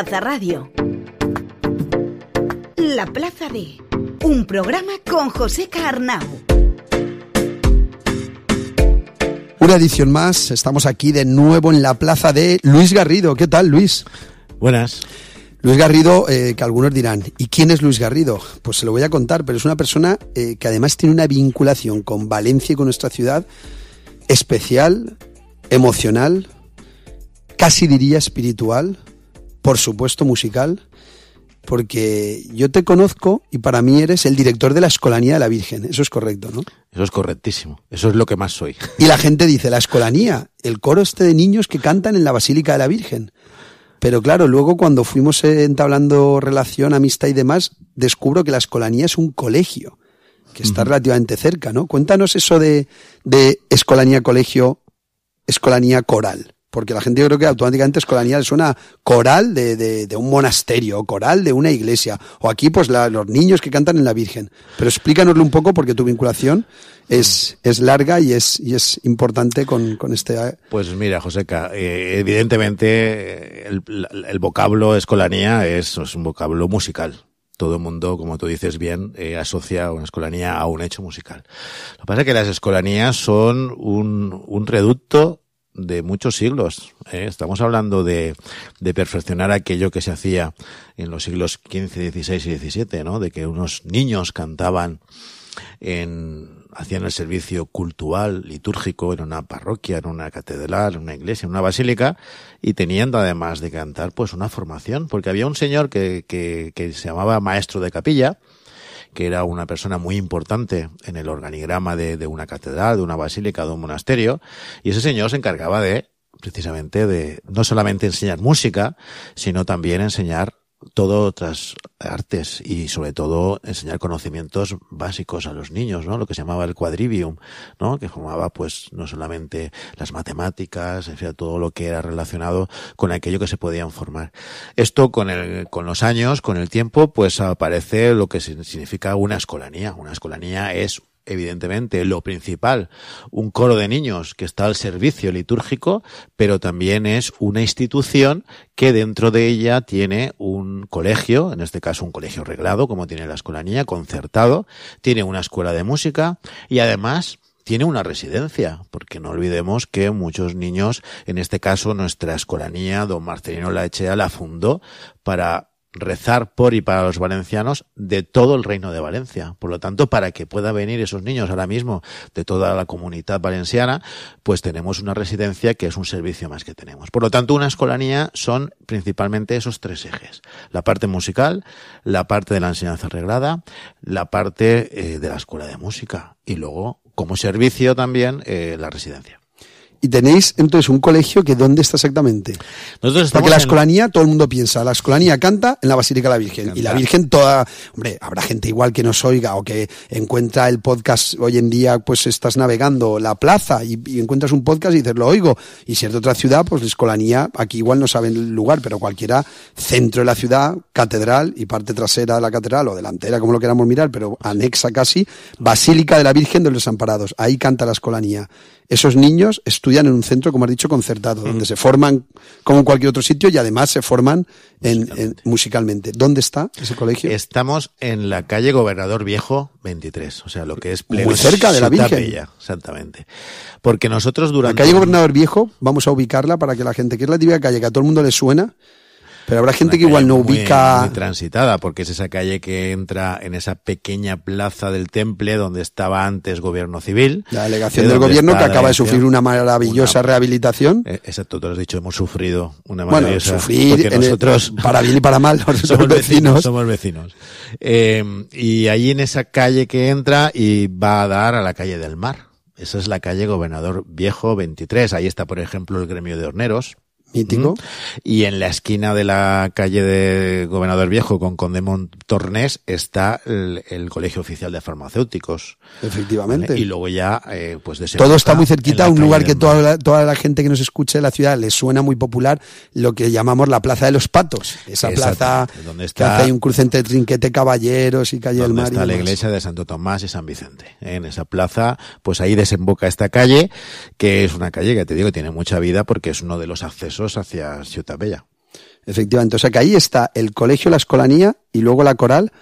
Plaza Radio. La Plaza de. Un programa con José Carnau. Una edición más, estamos aquí de nuevo en la plaza de Luis Garrido. ¿Qué tal, Luis? Buenas. Luis Garrido, eh, que algunos dirán, ¿y quién es Luis Garrido? Pues se lo voy a contar, pero es una persona eh, que además tiene una vinculación con Valencia y con nuestra ciudad especial, emocional, casi diría espiritual, por supuesto musical, porque yo te conozco y para mí eres el director de la Escolanía de la Virgen. Eso es correcto, ¿no? Eso es correctísimo. Eso es lo que más soy. Y la gente dice, la Escolanía, el coro este de niños que cantan en la Basílica de la Virgen. Pero claro, luego cuando fuimos entablando relación, amistad y demás, descubro que la Escolanía es un colegio, que está relativamente cerca, ¿no? Cuéntanos eso de, de Escolanía Colegio, Escolanía Coral. Porque la gente yo creo que automáticamente escolanía le suena coral de, de, de, un monasterio, coral de una iglesia. O aquí, pues la, los niños que cantan en la Virgen. Pero explícanoslo un poco porque tu vinculación es, es larga y es, y es importante con, con este. Pues mira, Joseca, eh, evidentemente el, el, vocablo escolanía es, es un vocablo musical todo el mundo, como tú dices bien, eh, asocia una escolanía a un hecho musical. Lo que pasa es que las escolanías son un, un reducto de muchos siglos. ¿eh? Estamos hablando de, de, perfeccionar aquello que se hacía en los siglos XV, XVI y XVII, ¿no? De que unos niños cantaban en, hacían el servicio cultural, litúrgico en una parroquia, en una catedral, en una iglesia, en una basílica, y tenían además de cantar, pues una formación, porque había un señor que, que, que se llamaba maestro de capilla, que era una persona muy importante en el organigrama de, de una catedral, de una basílica, de un monasterio, y ese señor se encargaba de precisamente de no solamente enseñar música, sino también enseñar todo otras artes y sobre todo enseñar conocimientos básicos a los niños, ¿no? Lo que se llamaba el quadrivium, ¿no? Que formaba pues no solamente las matemáticas, en todo lo que era relacionado con aquello que se podían formar. Esto con el, con los años, con el tiempo, pues aparece lo que significa una escolanía. Una escolanía es evidentemente, lo principal, un coro de niños que está al servicio litúrgico, pero también es una institución que dentro de ella tiene un colegio, en este caso un colegio reglado, como tiene la escolanía, concertado, tiene una escuela de música y además tiene una residencia, porque no olvidemos que muchos niños, en este caso nuestra escolanía, don Marcelino Laechea, la fundó para rezar por y para los valencianos de todo el reino de Valencia. Por lo tanto, para que puedan venir esos niños ahora mismo de toda la comunidad valenciana, pues tenemos una residencia que es un servicio más que tenemos. Por lo tanto, una escolanía son principalmente esos tres ejes. La parte musical, la parte de la enseñanza reglada, la parte eh, de la escuela de música y luego, como servicio también, eh, la residencia. Y tenéis entonces un colegio que ¿dónde está exactamente? Nosotros Porque la escolanía, en... todo el mundo piensa, la escolanía canta en la Basílica de la Virgen. Canta. Y la Virgen toda, hombre, habrá gente igual que nos oiga o que encuentra el podcast hoy en día, pues estás navegando la plaza y, y encuentras un podcast y dices, lo oigo. Y si es de otra ciudad, pues la escolanía, aquí igual no saben el lugar, pero cualquiera, centro de la ciudad, catedral y parte trasera de la catedral o delantera, como lo queramos mirar, pero anexa casi, Basílica de la Virgen de los Desamparados. Ahí canta la escolanía esos niños estudian en un centro, como has dicho, concertado, donde se forman como en cualquier otro sitio y además se forman en, musicalmente. En, musicalmente. ¿Dónde está ese colegio? Estamos en la calle Gobernador Viejo 23, o sea, lo que es pleno Muy cerca de la Virgen. Bella, exactamente. Porque nosotros durante... La calle Gobernador Viejo, vamos a ubicarla para que la gente, que es la típica calle que a todo el mundo le suena, pero habrá gente que igual no muy, ubica. Muy transitada, porque es esa calle que entra en esa pequeña plaza del Temple donde estaba antes gobierno civil. La delegación del gobierno que acaba de sufrir una maravillosa una, rehabilitación. Eh, exacto, tú lo has dicho, hemos sufrido una bueno, maravillosa. sufrir nosotros, el, para bien y para mal, somos, vecinos. Somos vecinos. Eh, y ahí en esa calle que entra y va a dar a la calle del mar. Esa es la calle Gobernador Viejo 23. Ahí está, por ejemplo, el gremio de horneros. Mítico. Y en la esquina de la calle de Gobernador Viejo con Condemont Tornés está el, el, Colegio Oficial de Farmacéuticos. Efectivamente. ¿vale? Y luego ya, eh, pues de Todo está muy cerquita, un lugar que toda la, toda la, gente que nos escuche de la ciudad le suena muy popular, lo que llamamos la Plaza de los Patos. Esa plaza donde está, que hace hay un cruce entre Trinquete Caballeros y Calle del Mar. está la iglesia de Santo Tomás y San Vicente. ¿eh? En esa plaza, pues ahí desemboca esta calle, que es una calle que te digo tiene mucha vida porque es uno de los accesos hacia Ciudad Bella. Efectivamente. O sea que ahí está el colegio, la escolanía y luego la coral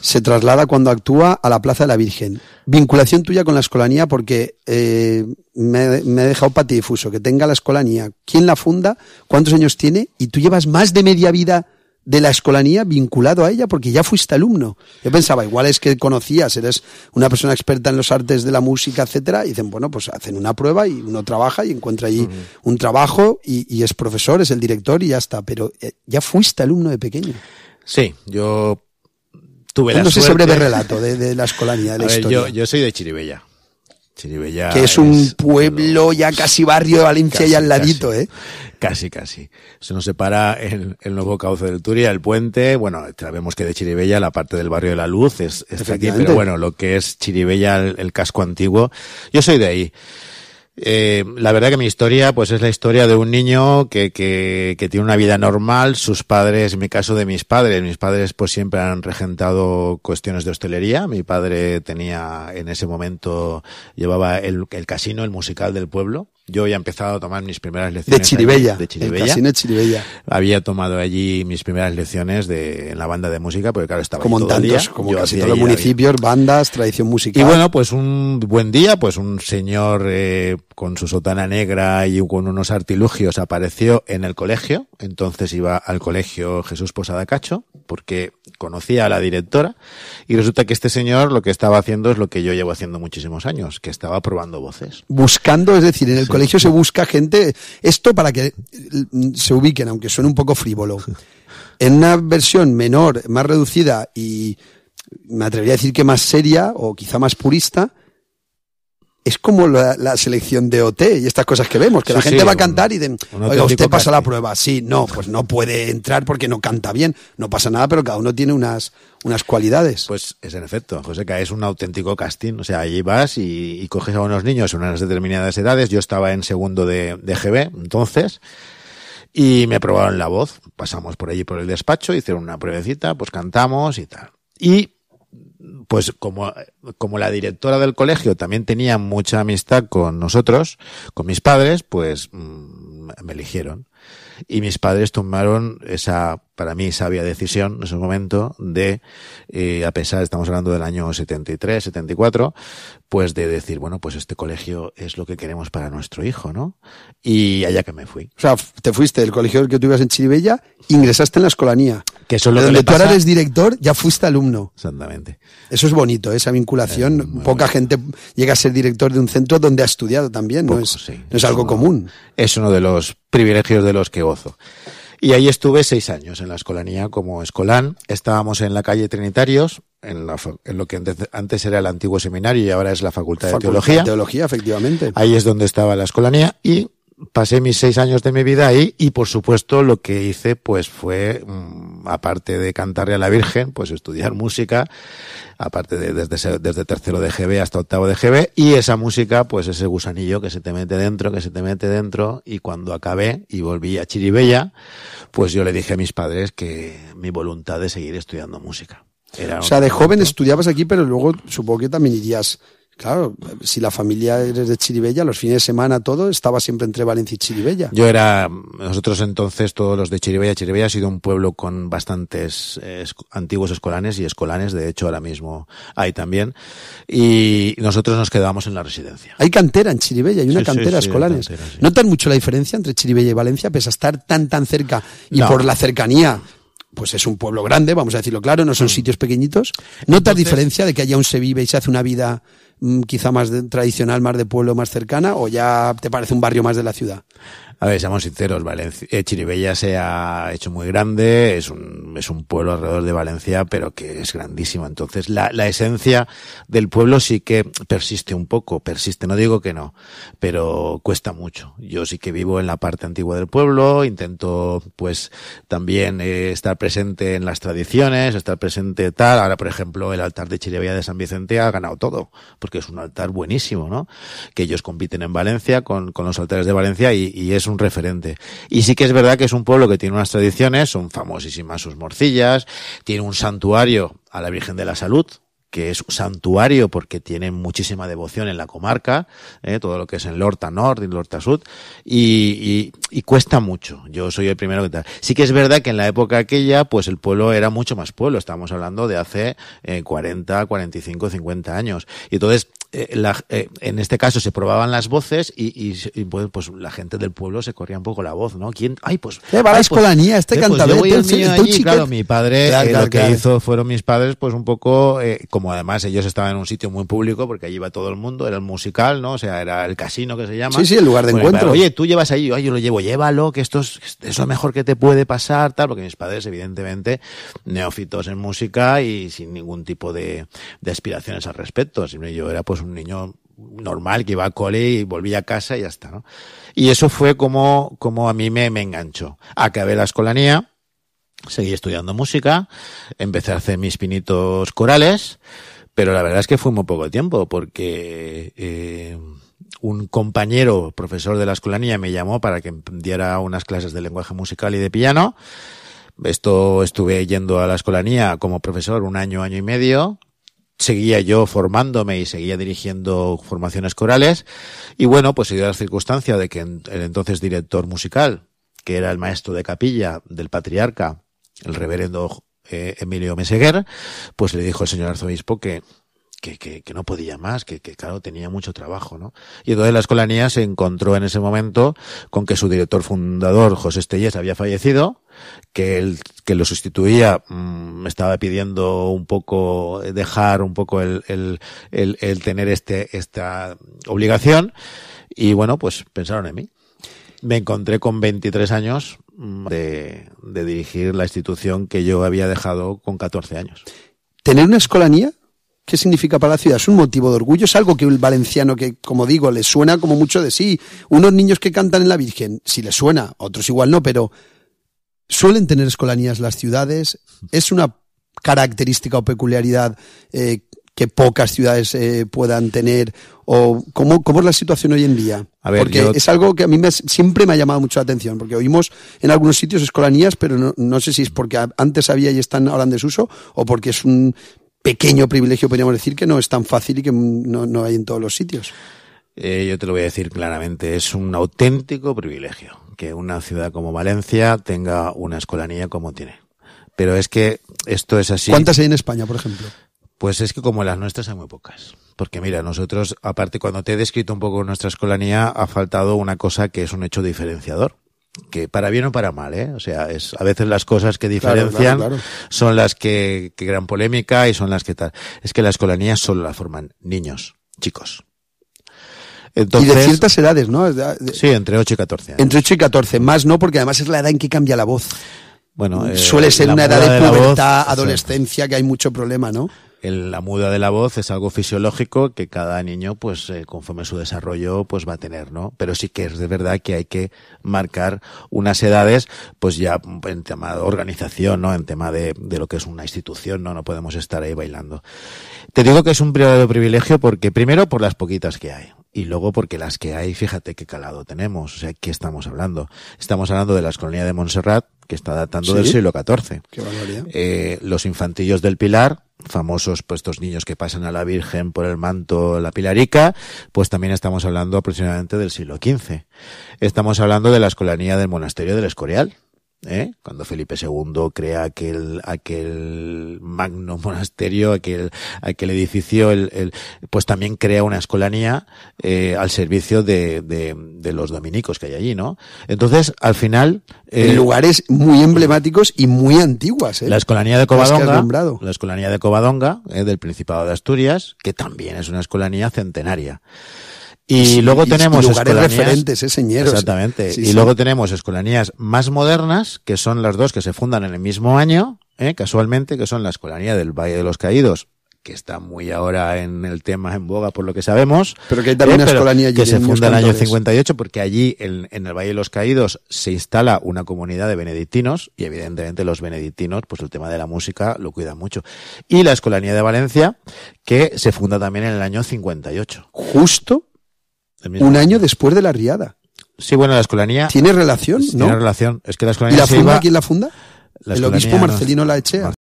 se traslada cuando actúa a la Plaza de la Virgen. Vinculación tuya con la escolanía porque eh, me, me, he dejado patidifuso, que tenga la escolanía, quién la funda, cuántos años tiene y tú llevas más de media vida de la escolanía vinculado a ella porque ya fuiste alumno. Yo pensaba, igual es que conocías, eres una persona experta en los artes de la música, etcétera, y dicen, bueno, pues hacen una prueba y uno trabaja y encuentra allí un trabajo y, y, es profesor, es el director y ya está. Pero eh, ya fuiste alumno de pequeño. Sí, yo tuve la ese suerte. breve relato de, de la escolanía, de la A ver, historia. yo, yo soy de Chiribella. Chiribella que es un pueblo ya casi barrio de Valencia Casi, y al ladito, casi. ¿eh? Casi, casi. Se nos separa el, el nuevo cauce del Turia, el puente. Bueno, sabemos que de Chiribella la parte del barrio de la Luz es, está aquí, pero bueno, lo que es Chiribella, el, el casco antiguo, yo soy de ahí. Eh, la verdad que mi historia, pues es la historia de un niño que, que, que tiene una vida normal. Sus padres, en mi caso de mis padres, mis padres pues siempre han regentado cuestiones de hostelería. Mi padre tenía en ese momento, llevaba el, el casino, el musical del pueblo. Yo he empezado a tomar mis primeras De lecciones. Chiribella. allí, De El Chiribella. casino de Chiribella. Había tomado allí mis primeras lecciones de, en la banda de música, porque claro, estaba Como en tantos, día. como casi todos los municipios, bandas, tradición musical. Y bueno, pues un buen día, pues un señor eh, con su sotana negra y con unos artilugios apareció en el colegio. Entonces iba al colegio Jesús Posada Cacho, porque conocía a la directora. Y resulta que este señor lo que estaba haciendo es lo que yo llevo haciendo muchísimos años, que estaba probando voces. buscando, es decir, en el colegio se busca gente, esto para que mm, se ubiquen, aunque suene un poco frívolo. En una versión menor, más reducida y me atrevería a decir que más seria o quizá más purista, es como la, la selección de OT y estas cosas que vemos, que la gente sí, va a cantar y un oiga, usted pasa la prueba. Sí, no, pues no puede entrar porque no canta bien. No pasa nada, pero cada uno tiene unas, unas cualidades. Pues es en efecto, Joseca, es un auténtico casting. O sea, allí vas y, y coges a unos niños en unas determinadas edades. Yo estaba en segundo de, de GB, entonces, y me probaron la voz. Pasamos por allí por el despacho, hicieron una pruebecita, pues cantamos y tal. Y pues como, como la directora del colegio también tenía mucha amistad con nosotros, con mis padres, pues mm, me eligieron. Y mis padres tomaron esa, para mí, sabia decisión en ese momento de, eh, a pesar, estamos hablando del año 73, 74, pues de decir, bueno, pues este colegio es lo que queremos para nuestro hijo, ¿no? Y allá que me fui. O sea, te fuiste del colegio que tú ibas en Chiribella, ingresaste en la escolanía. Que eso es lo De que donde le tú ahora pasa- eres director, ya fuiste alumno. Exactamente. Eso es bonito, esa vinculación. Es Poca bonito. gente llega a ser director de un centro donde ha estudiado también, no Poco, es, sí. no es algo uno- común. Es uno de los privilegios de los que gozo. Y ahí estuve seis años en la escolanía como escolán. Estábamos en la calle Trinitarios, en, la en lo que antes, antes era el antiguo seminario y ahora es la Facultad, Facultad de Teología. Teología, efectivamente. Ahí es donde estaba la escolanía y pasé mis seis años de mi vida ahí y por supuesto lo que hice pues fue, mm, aparte de cantarle a la Virgen, pues estudiar música, aparte de desde, desde tercero de GB hasta octavo de GB y esa música pues ese gusanillo que se te mete dentro, que se te mete dentro y cuando acabé y volví a Chiribella, pues yo le dije a mis padres que mi voluntad de seguir estudiando música. Era O sea, de joven estudiabas aquí, pero luego supongo que también irías. Claro, si la familia eres de Chiribella, los fines de semana todo estaba siempre entre Valencia y Chiribella. Yo era, nosotros entonces, todos los de Chiribella, Chiribella ha sido un pueblo con bastantes eh, antiguos escolanes y escolanes, de hecho ahora mismo hay también, y nosotros nos quedábamos en la residencia. Hay cantera en Chiribella, hay una Sí, sí, cantera sí, hay escolanes. cantera, sí. ¿Notan mucho la diferencia entre Chiribella y Valencia, pese a estar tan, tan cerca y No. por la cercanía? Pues es un pueblo grande, vamos a decirlo claro, no son sitios pequeñitos. ¿Notas Entonces- diferencia de que allá aún se vive y se hace una vida mm, quizá más de- tradicional, más de pueblo, más cercana, o ya te parece un barrio más de la ciudad? A ver, seamos sinceros, Valencia, eh, Chiribella se ha hecho muy grande, es un, es un pueblo alrededor de Valencia, pero que es grandísimo. Entonces, la, la esencia del pueblo sí que persiste un poco, persiste, no digo que no, pero cuesta mucho. Yo sí que vivo en la parte antigua del pueblo, intento, pues, también eh, estar presente en las tradiciones, estar presente tal. Ahora, por ejemplo, el altar de Chiribella de San Vicente ha ganado todo, porque es un altar buenísimo, ¿no? Que ellos compiten en Valencia con, con los altares de Valencia y, y es un referente. Y sí que es verdad que es un pueblo que tiene unas tradiciones, son famosísimas sus morcillas, tiene un santuario a la Virgen de la Salud, que es un santuario porque tiene muchísima devoción en la comarca, ¿eh? todo lo que es en Lorta Norte y Lorta Sud, y, y, y, cuesta mucho. Yo soy el primero que tal. Sí que es verdad que en la época aquella, pues el pueblo era mucho más pueblo. Estamos hablando de hace eh, 40, 45, 50 años. Y entonces, eh, la, eh, en este caso se probaban las voces y, y, y pues, pues, la gente del pueblo se corría un poco la voz, ¿no? ¿Quién? Ay, pues. Eh, va la escolanía, este eh, pues yo voy el mío allí, claro, mi padre claro, claro, lo que claro. hizo fueron mis padres, pues un poco, como además ellos estaban en un sitio muy público, porque allí iba todo el mundo, era el musical, ¿no? O sea, era el casino que se llama. Sí, sí, el lugar de Bueno, encuentro. Oye, tú llevas ahí, yo lo llevo, llévalo, que esto es, es lo mejor que te puede pasar, tal, porque mis padres, evidentemente, neófitos en música y sin ningún tipo de, de aspiraciones al respecto. Yo era pues un niño normal que iba a cole y volvía a casa y ya está, ¿no? Y eso fue como, como a mí me, me enganchó. Acabé la escolanía, seguí estudiando música, empecé a hacer mis pinitos corales, pero la verdad es que fue muy poco tiempo porque eh, un compañero profesor de la escolanía me llamó para que diera unas clases de lenguaje musical y de piano. Esto estuve yendo a la escolanía como profesor un año, año y medio, seguía yo formándome y seguía dirigiendo formaciones corales. Y bueno, pues se dio la circunstancia de que el entonces director musical, que era el maestro de capilla del patriarca, el reverendo eh, Emilio Meseguer, pues le dijo al señor arzobispo que, que, que, que, no podía más, que, que claro tenía mucho trabajo, ¿no? Y entonces la escolanía se encontró en ese momento con que su director fundador, José Estellés, había fallecido, que el que lo sustituía mmm, estaba pidiendo un poco dejar un poco el, el, el, el tener este esta obligación y bueno pues pensaron en mí. Me encontré con 23 años de, de dirigir la institución que yo había dejado con 14 años. Tener una escolanía ¿Qué significa para la ciudad? ¿Es un motivo de orgullo? ¿Es algo que el valenciano que, como digo, le suena como mucho de sí? Unos niños que cantan en la Virgen, si les suena, otros igual no, pero suelen tener escolanías las ciudades. ¿Es una característica o peculiaridad eh, que pocas ciudades eh, puedan tener? ¿O cómo, cómo, es la situación hoy en día? A ver, porque yo... es algo que a mí me, siempre me ha llamado mucho la atención, porque oímos en algunos sitios escolanías, pero no, no sé si es porque antes había y están ahora en desuso, o porque es un pequeño privilegio, podríamos decir, que no es tan fácil y que no, no hay en todos los sitios. Eh, yo te lo voy a decir claramente, es un auténtico privilegio que una ciudad como Valencia tenga una escolanía como tiene. Pero es que esto es así. ¿Cuántas hay en España, por ejemplo? Pues es que como las nuestras hay muy pocas. Porque mira, nosotros, aparte cuando te he descrito un poco nuestra escolanía, ha faltado una cosa que es un hecho diferenciador que para bien o para mal, ¿eh? O sea, es a veces las cosas que diferencian claro, claro, claro. son las que, que crean polémica y son las que tal. Es que la escolanía solo la forman niños, chicos. Entonces, y de ciertas edades, ¿no? Sí, entre 8 y 14 años. Entre 8 y 14, más no, porque además es la edad en que cambia la voz. Bueno, eh, suele ser una edad de pubertad, voz, adolescencia, sí. que hay mucho problema, ¿no? El, la muda de la voz es algo fisiológico que cada niño, pues, eh, conforme su desarrollo, pues va a tener, ¿no? Pero sí que es de verdad que hay que marcar unas edades, pues ya en tema de organización, ¿no? En tema de, de lo que es una institución, ¿no? No podemos estar ahí bailando. Te digo que es un de privilegio porque, primero, por las poquitas que hay. Y luego porque las que hay, fíjate qué calado tenemos. O sea, ¿qué estamos hablando? Estamos hablando de la colonia de Montserrat, que está datando ¿Sí? del siglo XIV. Qué eh, los infantillos del Pilar, famosos pues estos niños que pasan a la Virgen por el manto la Pilarica, pues también estamos hablando aproximadamente del siglo XV. Estamos hablando de la escolanía del monasterio del Escorial, ¿eh? cuando Felipe II crea aquel, aquel magno monasterio, aquel, aquel edificio, el, el, pues también crea una escolanía eh, al servicio de, de, de, los dominicos que hay allí, ¿no? Entonces, al final... Eh, en lugares muy emblemáticos y muy antiguas. ¿eh? La escolanía de Covadonga, la escolanía de Covadonga, eh, del Principado de Asturias, que también es una escolanía centenaria. Y sí, luego y tenemos lugares referentes, ¿eh? Exactamente. Sí, y sí. luego tenemos escolanías más modernas, que son las dos que se fundan en el mismo año, ¿eh? casualmente, que son la escolanía del Valle de los Caídos, que está muy ahora en el tema en boga por lo que sabemos. Pero que hay también eh, una escolanía allí que se funda en el año cantores. 58 porque allí en, en, el Valle de los Caídos se instala una comunidad de benedictinos y evidentemente los benedictinos pues el tema de la música lo cuidan mucho. Y la escolanía de Valencia que se funda también en el año 58. Justo un año después de la riada. Sí, bueno, la escolanía. ¿Tiene relación? ¿no? Tiene relación. Es que la escolanía. ¿Y la funda? Iba... ¿Quién la funda? La el obispo Marcelino Laechea.